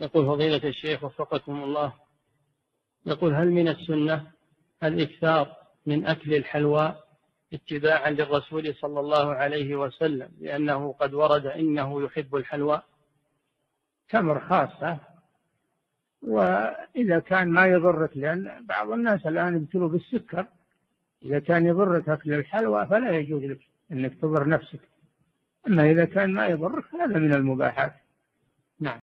يقول فضيلة الشيخ وفقكم الله. يقول هل من السنة الإكثار من أكل الحلوى اتباعا للرسول صلى الله عليه وسلم لأنه قد ورد إنه يحب الحلوى تمر خاصة. وإذا كان ما يضرك لأن بعض الناس الآن يبتلوا بالسكر. إذا كان يضرك أكل الحلوى فلا يجوز لك أنك تضر نفسك. أما إذا كان ما يضرك هذا من المباحات.